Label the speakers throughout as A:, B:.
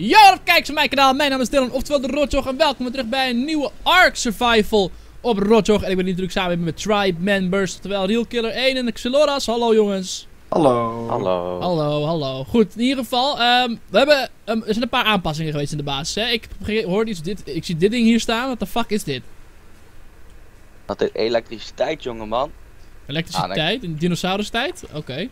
A: Yo, kijk naar mijn kanaal. Mijn naam is Dylan, oftewel de Rotjoch. En welkom weer terug bij een nieuwe Ark Survival op Rotjoch. En ik ben hier natuurlijk samen met Tribe Members, terwijl Real Killer 1 en Xeloras. Hallo jongens.
B: Hallo.
C: Hallo.
A: Hallo, hallo. Goed, in ieder geval, ehm, we hebben, ehm, er zijn een paar aanpassingen geweest in de basis. Hè? Ik hoorde iets, dit, ik zie dit ding hier staan. Wat de fuck is dit?
C: Dat is elektriciteit, jongeman.
A: Elektriciteit, in dinosaurustijd? Oké.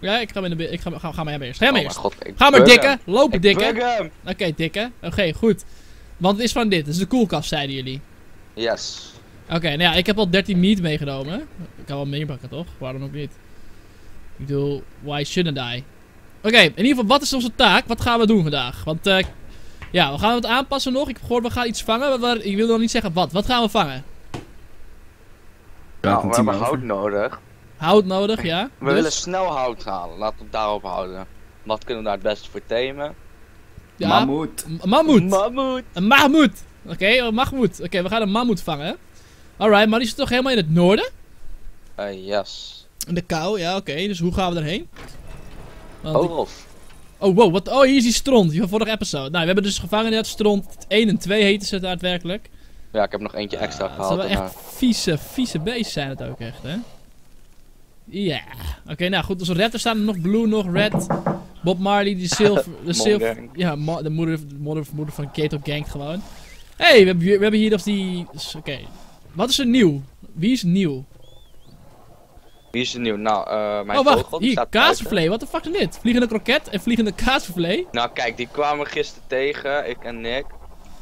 A: Ja, ik ga, met de, ik ga, ga, ga maar eerst. Ga maar
C: Oh
A: eerst. Ga maar
C: hem.
A: Lopen
C: hem.
A: Oké, dikke. Oké, goed. Want het is van dit. Het is de koelkast, zeiden jullie.
C: Yes.
A: Oké, nou ja, ik heb al 13 meat meegenomen. Ik kan wel meer pakken, toch? Waarom ook niet? Ik bedoel, why shouldn't I? Oké, in ieder geval, wat is onze taak? Wat gaan we doen vandaag? Want, eh, ja, we gaan het aanpassen nog. Ik heb gehoord, we gaan iets vangen. Maar ik wil nog niet zeggen wat. Wat gaan we vangen?
C: Nou, we hebben hout nodig.
A: Hout nodig, ja?
C: We
A: Dus?
C: willen snel hout halen. Laten we het daarop houden. Wat kunnen we daar het beste voor themen?
A: Ja,
B: Mammoet.
A: mammoet.
C: Mammoet.
A: Een mammoet. Oké, een mammoet. Oké, we gaan een mammoet vangen. Alright, maar die zit toch helemaal in het noorden?
C: Eh, yes.
A: In de kou, ja, oké. Dus hoe gaan we daarheen? Ik-
C: Olaf.
A: Oh, wow, wat? Oh, hier is die stront, die van vorige episode. Nou, we hebben dus gevangen inderdaad stront 1 en 2 heten ze daadwerkelijk.
C: Ja, ik heb nog eentje extra
A: Ah, Het
C: gehaald.
A: zijn wel echt vieze, vieze beesten zijn het ook echt, hè? Ja. Oké, nou goed, onze raptors staan er nog. Blue nog, Red. Bob Marley, die zilver... De zilver...
C: Mongang.
A: Ja, de moeder, de moeder, moeder van Kato Gang gewoon. Hé, hey, we, hebben hier- we hebben hier nog die... Oké. Wat is er nieuw? Wie is nieuw?
C: Wie is er nieuw? Nou, eh mijn
A: oh, wacht.
C: vogel
A: Hier, kaasvlee. Wat de fuck is dit? Vliegende kroket en vliegende kaasvlee?
C: Nou, kijk, die kwamen gisteren tegen, ik en Nick.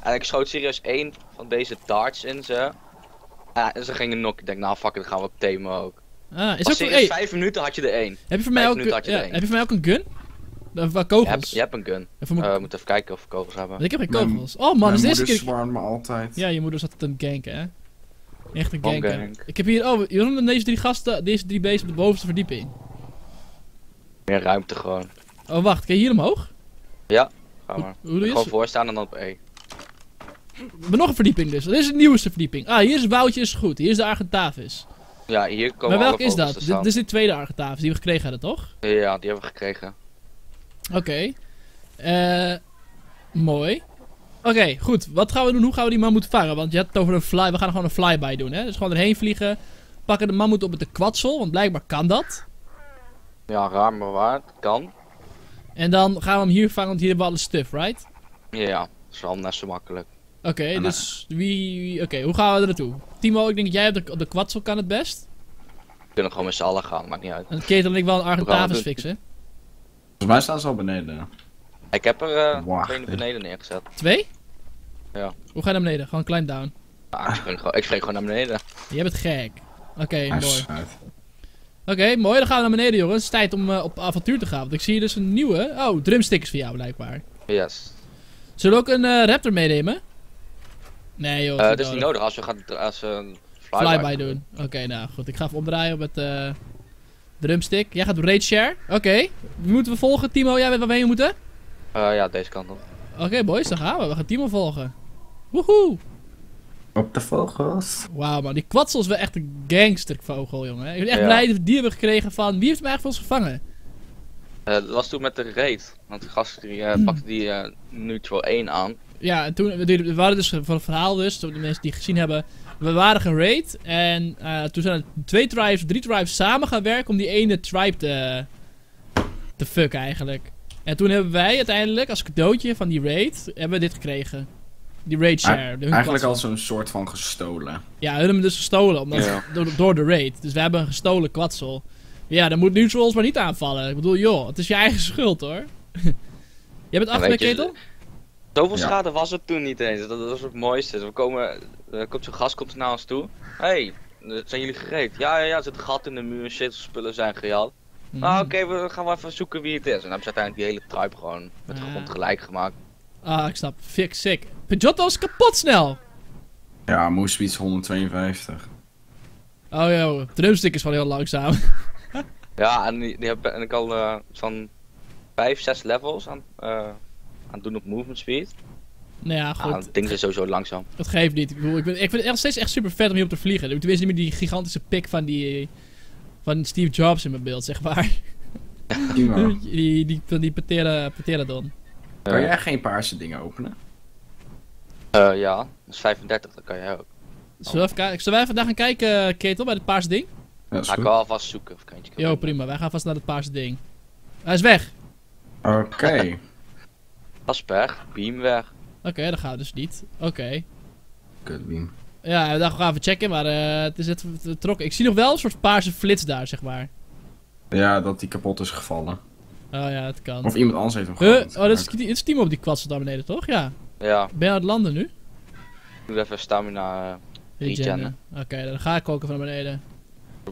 C: En ik schoot serieus één van deze darts in ze. En ze gingen knocken. Ik denk, nou fuck it, dan gaan we op thema ook.
A: Ah, is
C: Pas
A: ook...
C: serieus,
A: Hey,
C: vijf minuten had je er één.
A: heb je voor mij
C: vijf
A: ook...
C: minuten had je
A: ja,
C: er één.
A: heb je voor mij ook een gun? Of wat
C: Je
A: kogels?
C: hebt, je hebt een gun.
A: Even mijn-
C: Eh, we moeten even kijken of we kogels hebben.
A: ik heb geen
B: Mijn-
A: kogels. Oh man,
B: Mijn
A: is deze
B: moeder
A: keer...
B: zwaart me altijd.
A: Ja, je moeder zat te ganken, hè? Echt een ganker.
C: gank.
A: Ik heb hier... Oh, je noemde deze drie gasten... Deze drie beesten op de bovenste verdieping.
C: Meer ruimte gewoon.
A: Oh, wacht. Kan je hier omhoog?
C: Ga
A: Hoe,
C: maar.
A: hoe doe je
C: Gewoon
A: het?
C: voorstaan en dan op E.
A: We hebben nog een verdieping dus. Dit is de nieuwste verdieping. Ah, hier is Woutje is goed. Hier is de Argentavis.
C: Ja, hier komen
A: maar welke is dat? Dit, is de tweede Argentavis die we gekregen hadden, toch?
C: Ja, die hebben we gekregen.
A: Oké. Eh mooi. Oké, goed. Wat gaan we doen? Hoe gaan we die mammoet vangen? Want je had het over een fly. We gaan gewoon een flyby doen, hè? Dus gewoon erheen vliegen. Pakken de mammoet op met de kwatsel, want blijkbaar kan dat.
C: Ja, raar maar waar. Het kan.
A: En dan gaan we hem hier vangen, want hier hebben we alle stuff, right?
C: Ja, dat is wel net zo makkelijk.
A: Oké,
B: En,
A: dus wie... wie- Oké, hoe gaan we er naartoe? Timo, ik denk dat jij op de, op de kwatsel kan het best.
C: We kunnen gewoon met z'n allen gaan, maakt niet uit.
A: En Ketel en ik wel een Argentavis fixen.
B: Volgens mij staan ze al beneden.
C: Ik heb er eh
B: Wacht,
C: twee naar beneden neergezet.
A: Twee?
C: Ja.
A: Hoe ga je naar beneden? Gewoon climb down.
C: Nou, ik, spring gewoon, ik spring gewoon naar beneden.
A: Jij bent gek. Oké, mooi. Oké, mooi. Dan gaan we naar beneden, jongens. Het is tijd om eh, op avontuur te gaan. Want ik zie hier dus een nieuwe... Oh, drumsticks voor jou, blijkbaar.
C: Yes.
A: Zullen we ook een eh, raptor meenemen? Nee, joh.
C: Eh, Het is niet nodig als we gaan als we een flyby,
A: Flyby doen. Oké, nou goed. Ik ga even omdraaien met eh drumstick. Jij gaat op raid share. Oké. Wie moeten we volgen? Timo, jij weet waar we heen moeten?
C: Eh, ja, deze kant op.
A: Oké, boys, dan gaan we. We gaan Timo volgen. Woehoe.
B: Op de vogels.
A: Wauw, man. Die kwatsel is wel echt een gangstervogel, jongen. Ik ben echt
C: Ja.
A: blij dat we die hebben gekregen van... Wie heeft hem eigenlijk voor ons gevangen?
C: Eh, dat was toen met de raid. Want de gast die eh, pakte die eh Neutral 1 aan.
A: Ja, en toen... We, we waren dus van het verhaal dus, toen de mensen die het gezien hebben... We waren geraid en eh, toen zijn er twee tribes, drie tribes samen gaan werken om die ene tribe te... te fuck eigenlijk. En toen hebben wij uiteindelijk als cadeautje van die raid, hebben we dit gekregen. Die raid share. De
B: Eigenlijk al zo'n soort van gestolen.
A: Ja, hun hebben hem dus gestolen omdat,
C: Ja.
A: door, door de raid. Dus we hebben een gestolen kwatsel. Ja, dan moet Neutral ons maar niet aanvallen. Ik bedoel, joh, het is je eigen schuld hoor. Jij bent achter
C: je,
A: Ketel?
C: Zoveel
B: Ja.
C: schade was het toen niet eens. Dat, was het mooiste. We komen, er komt zo'n gast komt naar ons toe. Hé, hey, zijn jullie gereed? Ja, ja, ja, er zit een gat in de muur, shit, spullen zijn gejat.
A: Mhm.
C: Ah, oké, we gaan wel even zoeken wie het is. En dan hebben ze uiteindelijk die hele tribe gewoon met de grond gelijk gemaakt.
A: Ah, ik snap. Fik, sick. Pidgeotto is kapot snel.
B: Ja, Moospeeds 152.
A: Oh joh, drumstick is wel heel langzaam.
C: Ja, en die, die heb, en ik al eh, zo'n 5, 6 levels aan, eh, aan het doen op movement speed.
A: nou ja, goed.
C: dat ding is sowieso langzaam.
A: Dat geeft niet. Ik, bedoel, ik, ben, ik vind het nog steeds echt super vet om hierop te vliegen. Ik tenminste niet meer die gigantische pik van die... Van Steve Jobs in mijn beeld, zeg maar.
B: Timo.
A: die, die, van die Patera, Pterodon.
B: Kan jij geen paarse dingen openen?
C: eh, ja, dat is 35, dat kan jij ook.
A: Zullen we, even kijken- zullen wij vandaag gaan kijken, eh, Ketel, bij het paarse ding?
B: Ja,
C: Ga ik wel alvast zoeken of kan
A: Jo, prima. Wij gaan vast naar het paarse ding. Hij is weg.
B: Oké.
C: Is pech, beam weg.
A: Oké, dat gaat dus niet. Oké.
B: Kutbeam.
A: Ja, we gaan even checken, maar eh, het is net vertrokken. Ik zie nog wel een soort paarse flits daar, zeg maar.
B: Ja, dat die kapot is gevallen.
A: Oh ja, het kan.
B: Of iemand anders heeft hem gehad.
A: Oh, dat is, dit is Timo op die kwatselt daar beneden, toch? Ja.
C: Ja,
A: Ben je aan het landen nu?
C: ik moet even stamina. eh, Regenen.
A: Oké, dan ga ik ook even naar beneden.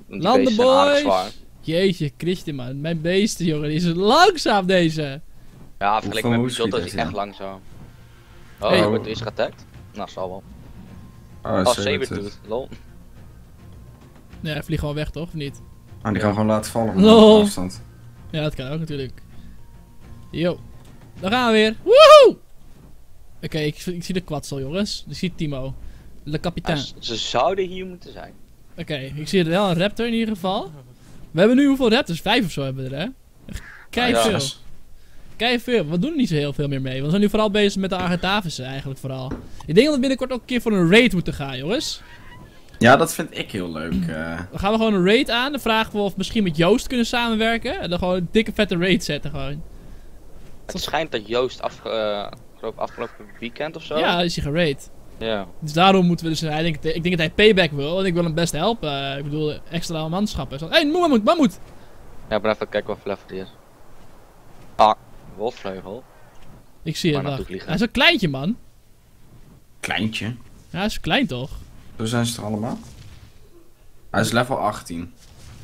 C: die
A: Landen, boys! Jeetje, Christen man. Mijn beesten, jongen. Die is langzaam, deze.
C: Ja, vergeleken met
B: speed
C: is hij
B: heeft hij
C: echt langzaam. Oh,
A: Hey.
C: wordt is getagd? Nou, zal wel.
B: Oh,
C: Oh,
B: Sabertooth.
C: Sabertooth, lol.
A: Ja, hij vliegt gewoon weg, toch? Of niet?
B: Ah, die gaan we gewoon laten vallen van
A: Lol.
B: afstand.
A: Ja, dat kan ook natuurlijk. Yo. Dan gaan we weer. Woehoe! Oké, ik, ik zie de kwatsel, jongens. Ik zie Timo. De
C: Ja,
A: kapitein.
C: ze- ze zouden hier moeten zijn.
A: Oké, ik zie er wel een raptor in ieder geval. We hebben nu hoeveel raptors? Vijf of zo hebben we er, hè? Kijk
C: Ja.
A: veel. Kijk veel. We doen er niet zo heel veel meer mee. Want we zijn nu vooral bezig met de Argentavissen eigenlijk vooral. Ik denk dat we binnenkort ook een keer voor een raid moeten gaan, jongens.
B: Ja, dat vind ik heel leuk. eh.
A: Dan gaan we gewoon een raid aan. Dan vragen we of we misschien met Joost kunnen samenwerken. En dan gewoon een dikke vette raid zetten gewoon.
C: Het schijnt dat Joost af, eh, ik geloof afgelopen weekend of zo.
A: Ja, is hij geraid.
C: Ja.
A: Dus daarom moeten we dus... Hij denkt, ik denk dat hij payback wil. En ik wil hem best helpen. Eh, ik bedoel, extra manschappen. Hé, hey, mammoet, mammoet!
C: Ja, ben even kijken wat level die is. Ah, wolfvleugel.
A: Ik zie het,
C: vliegen.
A: Hij is een kleintje, man.
B: Kleintje.
A: Ja, hij is klein, toch?
B: Zo zijn ze er allemaal. Hij is level 18.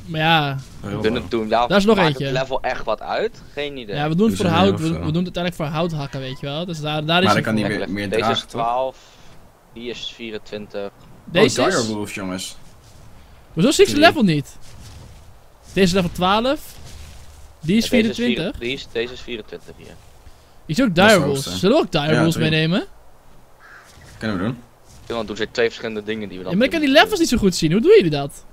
A: Maar ja,
C: We het doen. Ja,
A: Daar is nog eentje.
C: het level echt wat uit? Geen idee.
A: ja we doen het voor hout. We, doen het uiteindelijk voor hout hakken, weet je wel. Dus daar, daar is
B: Maar dan kan die weer meer
C: Deze is
B: dragen, toch?
C: 12. Die is 24.
A: Deze
B: oh,
A: is...
B: Direwolf, jongens.
A: Hoezo zie ik zijn level niet? Deze is level 12. Die is
C: Ja, deze
A: 24.
C: vier- die is, deze is 24 hier.
A: Ik zie ook
B: Dat is de
A: direwolves. Zullen we ook direwolves meenemen?
B: Kunnen we doen.
C: Ja, dan doen ze twee verschillende dingen die we dan
A: Ja, maar ik kan die levels niet zo goed zien. Hoe doen jullie dat?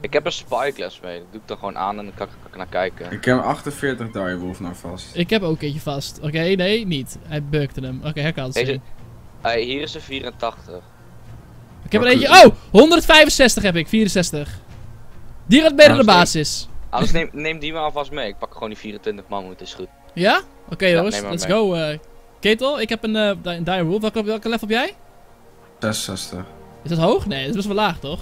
C: Ik heb een spyglass mee. Dat doe ik er gewoon aan en dan kan ik, naar kijken.
B: Ik heb 48 Direwolf nou vast.
A: Ik heb ook eentje vast. Oké, nee, niet. Hij bugde hem. Oké, hij kan het
C: Deze-
A: zien.
C: Hey, hier is een 84.
A: Ik heb er eentje. Oh! 165 heb ik. 64. Die gaat bij
B: Nou,
A: de basis.
C: Anders neem, neem die maar alvast mee. Ik pak gewoon die 24 mammoet, is goed.
A: Ja? Oké jongens, let's
C: mee.
A: go. eh Ketel, ik heb een eh di- direwolf. Welke, welke level heb jij?
B: 66.
A: Is dat hoog? Nee, dat is best wel laag, toch?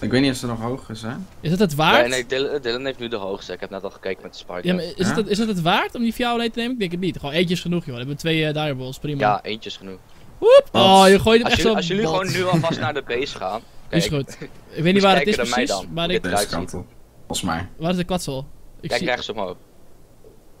B: Ik weet niet of ze nog hoger zijn.
A: Is het het waard?
C: Nee, nee, Dylan, Dylan heeft nu de hoogste. Ik heb net al gekeken met de spyglass.
A: Ja, maar is,
B: Ja?
A: het, is het het waard om die jou mee te nemen? Ik denk het niet. Gewoon eentje is genoeg, joh. We hebben twee eh direwolves, prima.
C: Ja, eentje is genoeg.
A: Woep! Oh, je gooit hem
C: Als,
A: echt
C: jullie-
A: zo
C: als jullie
A: bot.
C: gewoon nu alvast naar de base gaan.
A: Is goed. Ik weet niet waar het is precies,
C: dan.
A: maar ik...
B: Deze kant op. Volgens mij.
A: Waar is de kwatsel? Ik
C: Kijk
A: zie...
C: rechts omhoog.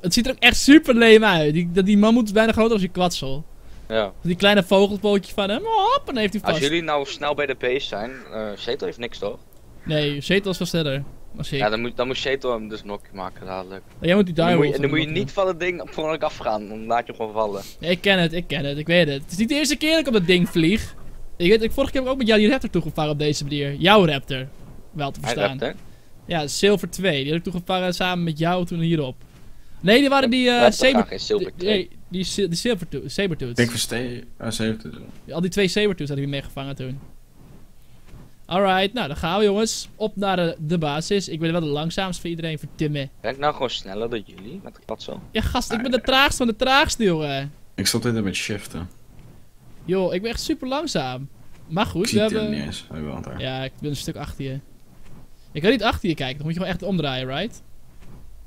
A: Het ziet er ook echt super leem uit. Die, dat- die mammoet is bijna groter dan die kwatsel.
C: Ja.
A: Die kleine vogelpootje van hem. Hop, en dan heeft hij vast.
C: Als jullie nou snel bij de base zijn, eh Zetel heeft niks toch?
A: Nee, zetel is veel sneller. Als ik.
C: Ja, dan moet, dan moet Zetel hem dus knock maken dadelijk.
A: Jij moet die
C: En dan moet, je, en dan moet je niet van het ding voor ik afgaan, dan laat je hem gewoon vallen.
A: Ja, ik ken het, ik ken het, ik weet het. Het is niet de eerste keer dat ik op dat ding vlieg. Ik weet, ik, vorige keer heb ik ook met jou die raptor toegevangen op deze manier. Jouw raptor. Wel te verstaan. Ja, Silver 2. Die heb ik toegevangen samen met jou toen hierop. Nee, die waren die eh
C: gaan
A: saber...
C: geen silver
A: die- Nee, die, die Silvertooth, Sabertooths.
B: Ik versteer. Uh, 70.
A: Al die twee Sabertooths had ik meegevangen toen. Alright, nou dan gaan we jongens. Op naar de, de basis. Ik ben wel de langzaamste van iedereen voor Timmy.
C: Ben ik nou gewoon sneller dan jullie met de kwatsel?
A: Ja gast, ik ben de traagste van de traagste jongen.
B: Ik stop dit met shiften.
A: Joh, ik ben echt super langzaam. Maar
B: Ik
A: goed, we
B: zie het
A: hebben...
B: niet eens.
A: Ja, ik ben een stuk achter je. Ik kan niet achter je kijken, dan moet je gewoon echt omdraaien, right?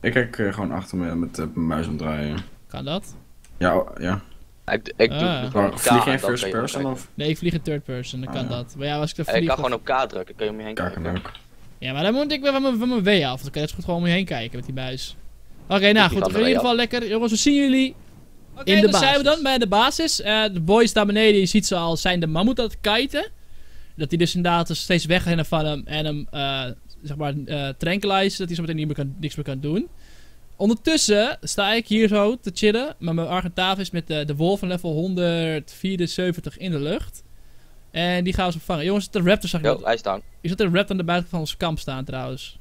B: Ik kijk eh, gewoon achter me met de muis omdraaien.
A: Kan dat?
B: Ja, oh, ja.
C: Ik, ik doe
A: Ah.
B: vlieg
C: dan
B: first
C: kan
B: person of?
A: Nee, ik vlieg in third person, dan
B: Ah,
A: kan
B: ja.
A: dat. Maar ja, als ik er vlieg...
C: Ik kan
A: of-
C: gewoon op K drukken, kun je om je heen
B: Kijk
C: kijken.
B: ook.
A: Ja, maar dan moet ik weer van mijn, van mijn W af. Dan kan je goed gewoon om je heen kijken met die muis. Oké, nou
C: die
A: goed. In
C: de
A: ieder geval lekker. Jongens, we zien jullie Oké, in de dan zijn we
C: basis.
A: dan bij de basis. Eh, de boys daar beneden, je ziet ze al, zijn de mammoet aan het kiten. Dat hij dus inderdaad steeds wegrennen van hem en hem, eh, zeg maar, eh tranquilizen. Dat hij zo meteen niet meer kan, niks meer kan doen. Ondertussen sta ik hier zo te chillen. Maar mijn Argentavis met de, de wolf van level 174 in de lucht. En die gaan we zo vangen. Jongens, de raptor zag ik
C: Yo, hij down.
A: is dat een rap aan de buitenkant van ons kamp staan trouwens?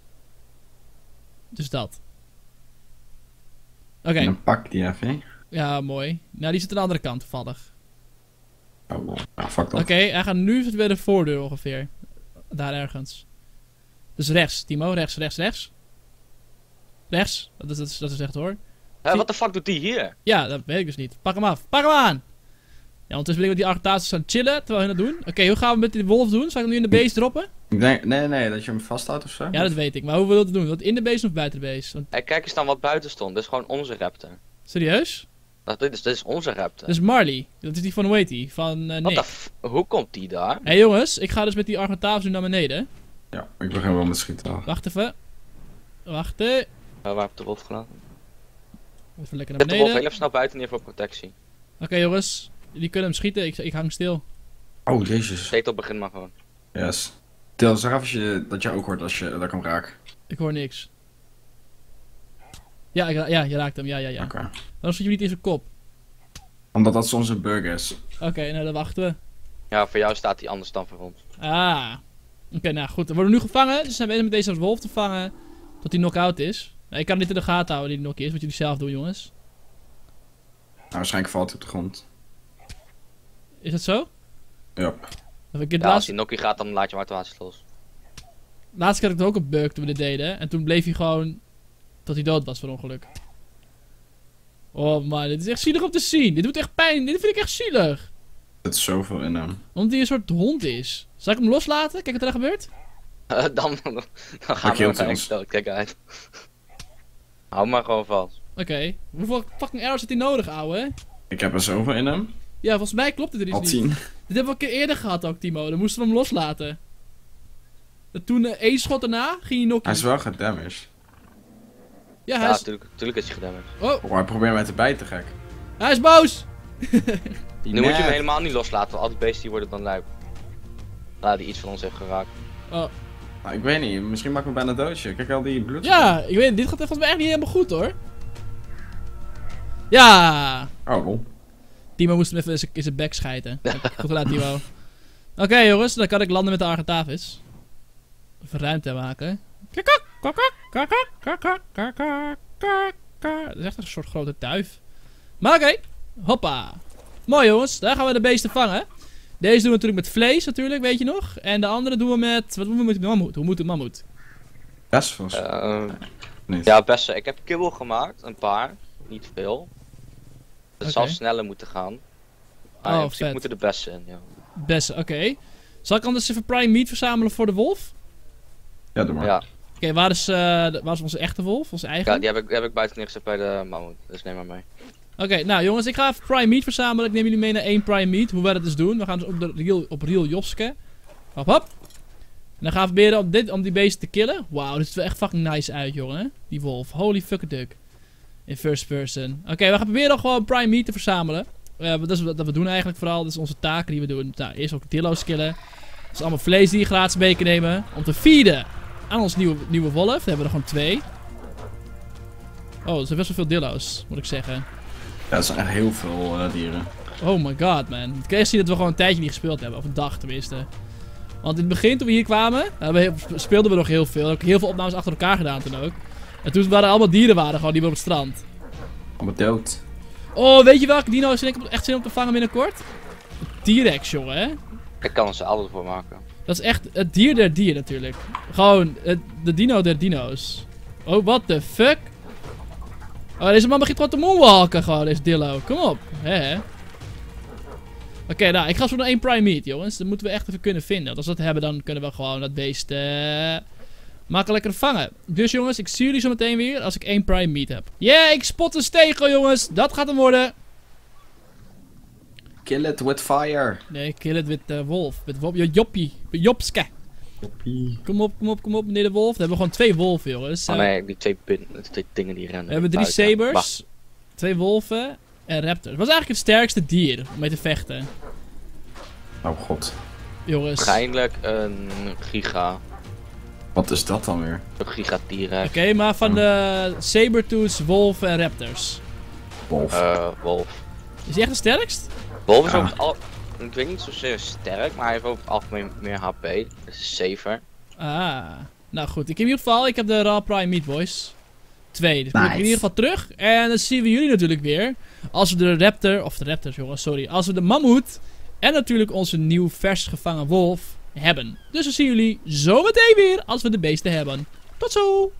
A: Dus dat. Oké,
B: Dan pak die even. hè.
A: Ja, mooi. Nou, die zit aan de andere kant, toevallig.
B: Oh, ja, fuck dat.
A: Oké, hij gaat nu weer de voordeur ongeveer. Daar ergens. Dus rechts, Timo. Rechts, rechts, rechts. Rechts. Dat is, dat is, dat is echt hoor.
C: Hé, wat de fuck doet die hier?
A: Ja, dat weet ik dus niet. Pak hem af. Pak hem aan! Ja, ondertussen ben ik met die Argentasus aan het chillen, terwijl hun dat doen. Oké, hoe gaan we met die wolf doen? Zal ik hem nu in de base droppen?
B: Ik denk, nee, nee, dat je hem vasthoudt of zo.
A: Ja, dat weet ik. Maar hoe wil je dat doen? Wil het in de base of buiten de base? Want,
C: Hé, kijk eens dan wat buiten stond. Dat is gewoon onze raptor.
A: serieus?
C: Dat, dit, is, dit is onze raptor.
A: Dat is Marley. Dat is die van, hoe heet die? Van eh
C: Wat de f- Hoe komt die daar?
A: Hé hey, jongens, ik ga dus met die Argentavis nu naar beneden.
B: Ja, ik begin wel met schieten.
A: Wacht even. Wacht even.
C: Uh, waar heb ik de wolf gelaten?
A: Even lekker naar
C: Zet de wolf
A: beneden.
C: heel even snel buiten neer voor protectie.
A: Oké jongens, jullie kunnen hem schieten. Ik, ik hang stil.
B: Oh, jezus.
C: Zetel begin maar gewoon.
B: Yes. Til, zeg even als je, dat je ook hoort als je dat kan raken.
A: Ik hoor niks. Ja, ik, ja je raakt hem. Ja, ja, ja.
B: Oké.
A: Waarom schiet je niet in zijn kop?
B: Omdat dat soms een bug is.
A: Oké, nou dan wachten we.
C: Ja, voor jou staat hij anders dan voor ons.
A: Ah. Oké, nou goed. We worden nu gevangen. Dus we zijn bezig met deze wolf te vangen. Tot hij knock-out is. Nou, ik kan niet in de gaten houden die knock is. Wat jullie zelf doen, jongens.
B: Nou, waarschijnlijk valt hij op de grond.
A: Is dat zo?
B: Ja.
A: Ik het
C: als die nokkie gaat, dan laat je hem automatisch los.
A: laatste keer had ik het ook een bug toen we dit deden. En toen bleef hij gewoon tot hij dood was per ongeluk. Oh man, dit is echt zielig om te zien. Dit doet echt pijn. Dit vind ik echt zielig.
B: Er zit zoveel in hem.
A: Omdat hij een soort hond is. Zal ik hem loslaten? Kijk wat er gebeurt.
C: dan, dan gaan we hem
B: ons.
C: gelijk Kijk uit. Hou maar gewoon vast.
A: Oké. Hoeveel fucking arrows heeft hij nodig, ouwe?
B: Ik heb er zoveel in hem.
A: Ja, volgens mij klopt het er
B: Al
A: iets niet.
B: tien.
A: Dit hebben we een keer eerder gehad ook, Timo. Dan moesten we hem loslaten. En toen eh, één schot daarna ging hij
B: Hij
A: nokkie.
B: is wel gedamaged.
A: Ja,
C: Ja,
A: hij is...
C: natuurlijk, natuurlijk is hij gedamaged.
A: Oh,
B: Oh, hij probeert mij te bijten, gek.
A: hij is boos!
C: Nu moet je hem helemaal niet loslaten, want al die beesten die worden dan luip. Nou, die iets van ons heeft geraakt.
A: Oh.
B: Nou, ik weet niet, misschien maak ik me bijna doodje. Kijk al die bloed.
A: Ja, ik weet dit gaat volgens mij echt niet helemaal goed hoor. Ja!
B: Oh, lol.
A: Timo moest hem even in zijn- bek schijten. Goed gedaan, Timo. Oké jongens, dan kan ik landen met de Argentavis. Even ruimte maken. Kakak, kakak, kakak, kakak, kakak, kakak. Dat is echt een soort grote duif. Maar oké, hoppa. Mooi jongens, daar gaan we de beesten vangen. Deze doen we natuurlijk met vlees natuurlijk, weet je nog. En de andere doen we met, wat doen we met mammoet? Hoe moet de mammoet?
B: Best
C: Eh,
B: niet.
C: ja, best wel. Ik heb kibbel gemaakt, een paar. Niet veel. Het zal sneller moeten gaan. Maar
A: Oh,
C: in
A: vet.
C: moeten de beste in, ja.
A: Best, oké. Zal ik anders even prime meat verzamelen voor de wolf?
B: Ja, doe maar.
C: Ja,
A: Oké, waar, is, eh, waar is onze echte wolf? Onze eigen?
C: ja die, heb ik, die heb ik buiten neergezet bij de mammoet. Dus neem maar mee.
A: Oké, nou jongens, ik ga even prime meat verzamelen. Ik neem jullie mee naar één prime meat. Hoe wij dat dus doen. We gaan dus op, de real, op real Joske. Hop, hop. En dan gaan we proberen om, dit, om die beesten te killen. Wauw, dit ziet er echt fucking nice uit, jongen. Die wolf. Holy fucking duck. In first person. Oké, we gaan proberen gewoon prime meat te verzamelen. Eh, dat is wat we doen eigenlijk vooral. Dat is onze taken die we doen. Nou, eerst ook dillo's killen. Dat is allemaal vlees die je gratis mee kan nemen. Om te feeden aan ons nieuwe, nieuwe wolf. Daar hebben we er gewoon twee. Oh, er zijn best wel veel dillo's, moet ik zeggen.
B: Ja, er zijn echt heel veel eh, dieren.
A: Oh my god, man. Het kan echt zien dat we gewoon een tijdje niet gespeeld hebben. Of een dag tenminste. Want in het begin, toen we hier kwamen, we heel- speelden we nog heel veel. Ook heel veel opnames achter elkaar gedaan toen ook. En toen waren er allemaal dieren waren gewoon die op het strand.
B: Allemaal dood.
A: Oh, weet je welke dino's ik heb echt zin om te vangen binnenkort? T-Rex, jongen, hè?
C: Ik kan ze altijd voor maken.
A: Dat is echt het dier der dier natuurlijk. Gewoon het, de dino der dino's. Oh, what the fuck? Oh, deze man begint gewoon te moonwalken gewoon, deze dillo. Kom op. Hè. Oké, nou, ik ga zo naar één prime meat, jongens. Dat moeten we echt even kunnen vinden. Want als we dat hebben, dan kunnen we gewoon dat beest eh, makkelijker vangen. Dus jongens, ik zie jullie zo meteen weer als ik één prime meat heb. Yeah, ik spot een stegel, jongens. Dat gaat hem worden.
B: Kill it with fire.
A: Nee, kill it with uh, wolf. Met wolf. Joppie. Jopske. Kom op, kom op, kom op, meneer de wolf. Dan hebben we gewoon twee wolven, jongens.
C: Oh
A: Eh,
C: nee, die twee, twee dingen die rennen.
A: we hebben drie
C: buiten.
A: sabers,
C: Wacht,
A: twee wolven en raptors. Wat is eigenlijk het sterkste dier om mee te vechten?
B: Oh god.
A: Jongens. Oké,
C: Waarschijnlijk een giga.
B: Wat is dat dan weer?
C: Een giga T-Rex.
A: maar van de sabertooths, wolven en raptors.
B: Wolf.
C: Eh, wolf.
A: Is die echt het sterkst?
C: Wolf is
B: Ja.
C: het al... Ik weet niet zozeer sterk, maar hij heeft over het algemeen meer HP. Dus is safer.
A: Ah. Nou goed, ik heb in ieder geval, ik heb de raw prime meat boys. 2. Dus ik in ieder geval terug. En dan zien we jullie natuurlijk weer. Als we de raptor, of de raptors jongens, sorry. Als we de mammoet en natuurlijk onze nieuw vers gevangen wolf hebben. Dus we zien jullie zometeen weer als we de beesten hebben. Tot zo!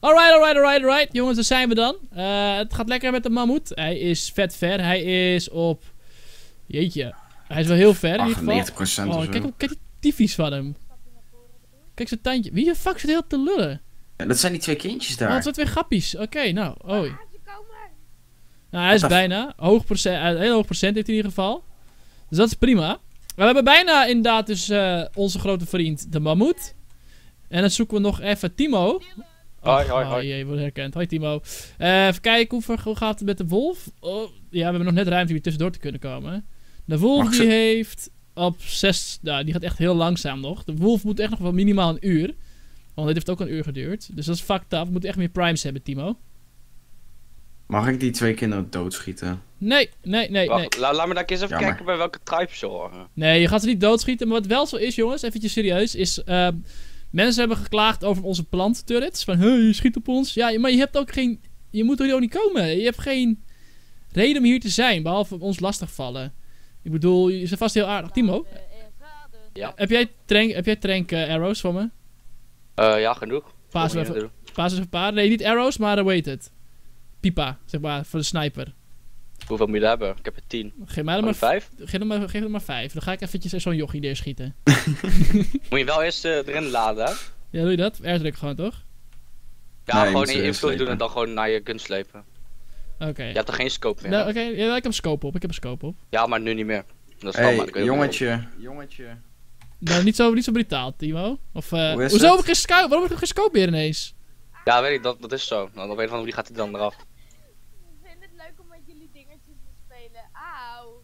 A: Alright, alright, alright, alright. Jongens, daar zijn we dan. Eh, het gaat lekker met de mammoet. Hij is vet ver. Hij is op... Jeetje. Hij is wel heel ver in ieder geval.
B: 98% of
A: Oh,
B: zo.
A: kijk, kijk die tyfies van hem. Kijk zijn tandje. Wie de fuck zit heel te lullen?
B: Ja, dat zijn die twee kindjes
A: Oh,
B: daar.
A: het wordt weer grappies. Oké, nou. Oei.
D: Ah, ze komen.
A: Nou, hij is bijna. Hoog procent, eh, een heel hoog procent heeft hij in ieder geval. Dus dat is prima. We hebben bijna inderdaad dus eh, onze grote vriend, de mammoet. En dan zoeken we nog even Timo.
C: Hoi, hoi,
A: oh,
C: hoi.
A: jee, wordt herkend. Hoi Timo. Eh, even kijken hoe, ver- hoe gaat het met de wolf. Oh, ja, we hebben nog net ruimte om hier tussendoor te kunnen komen. De wolf die heeft op 6... Nou, die gaat echt heel langzaam nog. De wolf moet echt nog wel minimaal een uur. Want dit heeft ook een uur geduurd. Dus dat is fucked up. We moeten echt meer primes hebben, Timo.
B: Mag ik die twee kinderen doodschieten?
A: Nee, nee, nee, nee.
C: La- laat me daar eens even
B: Jammer.
C: kijken bij welke tribe ze horen.
A: Nee, je gaat ze niet doodschieten. Maar wat wel zo is, jongens, eventjes serieus, is... ehm, mensen hebben geklaagd over onze plantturrets. Van, hey, je schiet op ons. Ja, maar je hebt ook geen... Je moet er hier ook niet komen. Je hebt geen reden om hier te zijn, behalve ons lastigvallen. Ik bedoel, je is vast heel aardig. Timo,
C: Ja.
A: heb jij trank, heb jij trank eh, arrows voor me?
C: Eh, ja, genoeg.
A: Paas
C: Kom
A: even,
C: hier
A: paas even een paar. Nee, niet arrows, maar uh, weet het. Pipa, zeg maar, voor de sniper.
C: Hoeveel moet je hebben? Ik heb er tien.
A: Geef mij er maar,
C: vijf?
A: geef er maar, geef er maar vijf. Dan ga ik eventjes zo'n jochie neerschieten.
C: Moet je wel eerst eh, erin laden, hè?
A: Ja, doe je dat? Airdruk gewoon, toch?
C: Ja,
B: Nee,
C: gewoon in invulling doen en dan gewoon naar je gun slepen.
A: Oké.
C: Je hebt er geen scope meer.
A: Nou? Oké, ja, ik heb een scope op. Ik heb een scope op.
C: Ja, maar nu niet meer. Dat is ook niet
B: jongetje. Jongetje.
A: Nou, niet zo, niet zo brutaal, Timo. Of, eh
B: Hoe is
A: hoezo heb ik geen scope? Waarom heb ik geen scope meer ineens?
C: Ja, weet ik, dat, dat is zo. Nou, op een of andere manier gaat hij dan eraf.
D: Ik vind het leuk om met jullie dingetjes te spelen. Auw.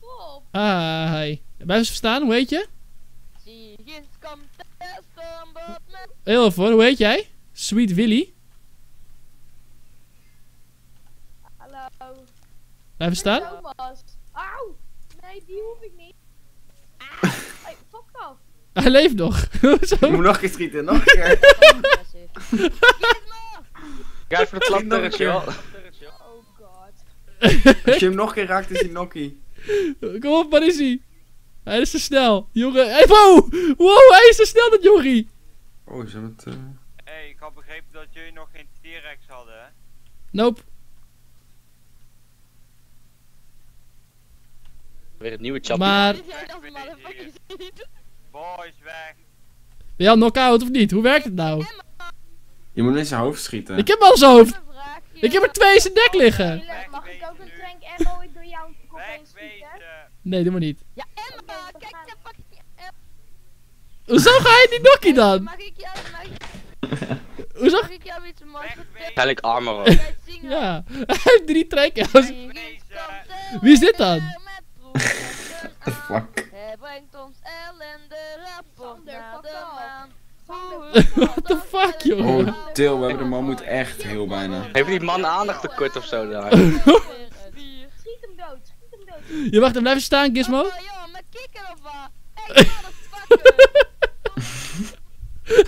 D: Top.
A: Ah, hi. Blijf eens verstaan, hoe heet je? Heel even hoor, hoe heet jij? Sweet Willy.
D: Hallo.
A: Blijf staan.
D: Auw. Nee, die hoef ik niet. Ah. Hey, fuck off.
A: Hij leeft nog.
B: Je moet nog een keer schieten, nog een keer.
C: Ja, even de klap
B: Nog een keer.
C: wel.
D: Oh god.
B: Als je hem nog een keer raakt, is hij nokkie.
A: Kom op, waar is hij? Hij is te snel. Jongen, hey, wow! Wow, hij is te snel, dat jochie!
B: Oh, ze hebben het... eh,
E: Hé, hey, ik had begrepen dat jullie nog geen T-Rex hadden, hè?
A: Nope.
C: Weer het nieuwe chappie.
A: Maar.
E: Boys, weg!
A: ben je al knock-out of niet? Hoe werkt het nou?
B: Je moet in zijn hoofd schieten.
A: Ik heb al zijn hoofd. Ik heb er twee in zijn nek liggen.
D: Mag ik ook een trank arrow door jouw kop heen schieten?
A: Nee, doe maar niet.
D: Ja, Emma, kijk de fucking
A: Hoezo ga je die nokkie dan?
D: Mag ik jou, mag,
A: Hoezo?
D: mag ik jou iets moois vertellen?
C: Waarschijnlijk armor.
A: Ja, hij heeft drie trekken. Wie is dit dan?
B: The fuck?
D: Hij brengt ons ellende rapport naar de maan.
A: What the fuck, jongen?
B: Oh, Til, we hebben de man moet echt heel bijna.
C: Heeft die man aandacht tekort of zo daar?
D: Schiet hem dood, schiet hem dood.
A: Je mag er blijven staan, Gizmo.
D: Oh, joh, met kikker of wat? Hey.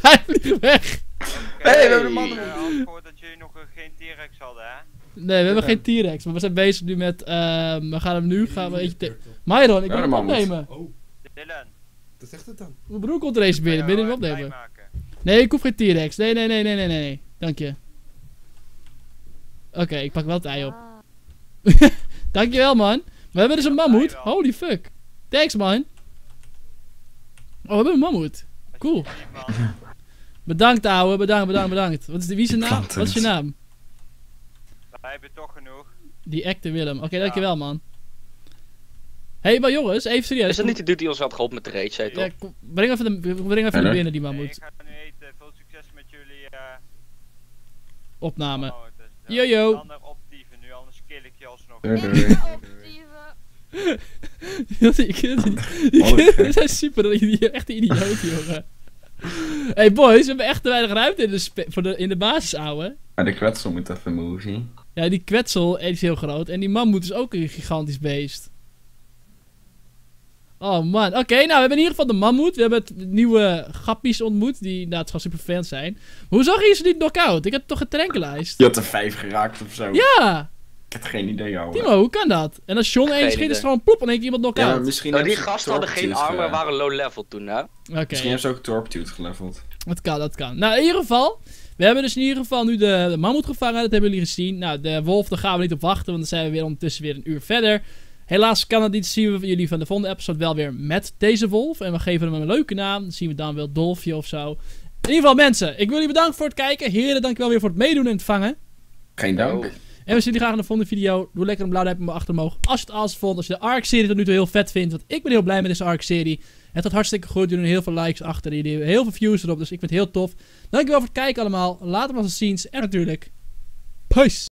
A: Hij vliegt weg.
B: Hey, we hebben de man
E: Ik
B: erop.
E: had gehoord dat jullie nog eh, geen T-Rex hadden, hè?
A: Nee, we hebben geen T-Rex, maar we zijn bezig nu met. ehm we gaan hem nu. Gaan we eentje Myron, ik wil hem opnemen.
F: Oh,
E: Dylan,
F: dat zegt het dan.
A: Mijn broer komt er eens binnen. hem opnemen. Nee, ik hoef geen T-Rex. Nee, nee, nee, nee, nee, nee. Dank je. Oké, ik pak wel het ei op. Dankjewel, man. We hebben dus een mammoet. Holy fuck. Thanks, man. Oh, we hebben een mammoet. Cool. Bedankt, ouwe. Bedankt, bedankt, bedankt. Wat is de, wie is je naam? Wat is je naam?
E: Wij hebben toch genoeg.
A: Die acte Willem. Oké, dankjewel, man. Hé, hey, maar jongens, even serieus.
C: Is dat niet de dude die ons had geholpen met de raid, zei
A: Ja,
C: toch?
A: breng even, de, breng even naar
B: Verder?
A: binnen, die
E: Nee, ik
A: mammoet.
E: ga nu eten. Veel succes met jullie eh
A: Opname.
E: oh, is-
A: yo.
E: Ander optieven nu, anders kill ik je alsnog.
A: Die
B: Oh,
A: kinderen
B: gek.
A: zijn super, echt een idioot, jongen. hey boys, we hebben echt te weinig ruimte in de, de, in de basis, ouwe.
B: Maar de kwetsel moet even movie.
A: Ja, die kwetsel die is heel groot. En die mammoet is ook een gigantisch beest. Oh man, oké. nou, we hebben in ieder geval de mammoet. We hebben het nieuwe gappies ontmoet, die inderdaad gewoon super fan zijn. Maar hoe zag je ze niet knock-out? Ik heb toch getranquilized?
B: Je had er vijf geraakt of zo.
A: Ja,
B: Ik heb geen idee, ouwe.
A: Timo, hoe kan dat? En als John één schiet, is er gewoon plop en één keer iemand
B: Ja,
A: knock-out.
B: maar misschien
C: Nou, die gasten hadden geen
B: ge-
C: waren low level toen, hè?
A: Oké,
B: Misschien hebben ze ook torpedoed geleveld.
A: dat kan, dat kan. Nou, in ieder geval, we hebben dus in ieder geval nu de, de mammoet gevangen, dat hebben jullie gezien. Nou, de wolf, daar gaan we niet op wachten, want dan zijn we weer ondertussen weer een uur verder. Helaas kan het niet, zien we jullie van de volgende episode wel weer met deze wolf. En we geven hem een leuke naam, dan zien we dan wel Dolfje of zo. In ieder geval mensen, ik wil jullie bedanken voor het kijken. Heren, dankjewel weer voor het meedoen en het vangen.
B: Geen dank.
A: En we zien jullie graag in de volgende video. Doe lekker een blauw duimpje achter omhoog als je het awesome vond. Als je de Ark-serie tot nu toe heel vet vindt. Want ik ben heel blij met deze Ark-serie. Het gaat hartstikke goed. Jullie heel veel likes achter. Jullie heel veel views erop. Dus ik vind het heel tof. Dankjewel voor het kijken allemaal. Later maar eens zien. En natuurlijk... Peace!